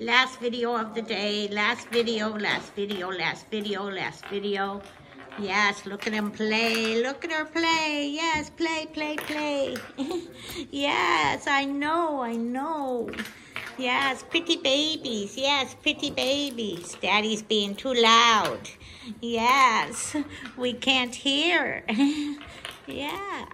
Last video of the day, last video, last video, last video, last video. Yes, look at him play. Look at her play. Yes, play, play, play. yes, I know, I know. Yes, pretty babies. Yes, pretty babies. Daddy's being too loud. Yes, we can't hear. yeah.